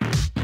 we